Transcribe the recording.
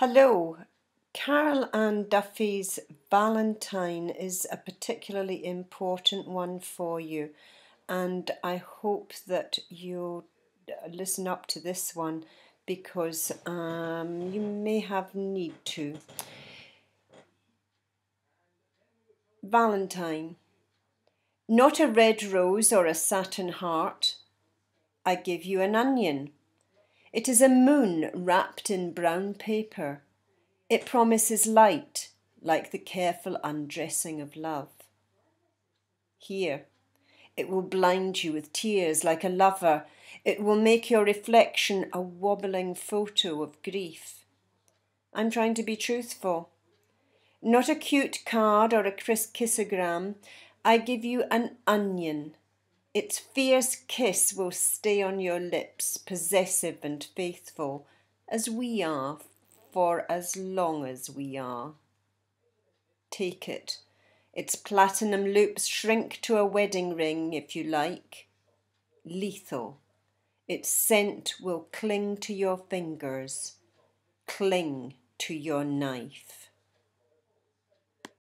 Hello. Carol Ann Duffy's Valentine is a particularly important one for you, and I hope that you listen up to this one because um, you may have need to. Valentine. Not a red rose or a satin heart. I give you an onion. It is a moon wrapped in brown paper. It promises light, like the careful undressing of love. Here, it will blind you with tears like a lover. It will make your reflection a wobbling photo of grief. I'm trying to be truthful. Not a cute card or a kissogram. I give you an onion its fierce kiss will stay on your lips, possessive and faithful, as we are for as long as we are. Take it. Its platinum loops shrink to a wedding ring, if you like. Lethal. Its scent will cling to your fingers, cling to your knife.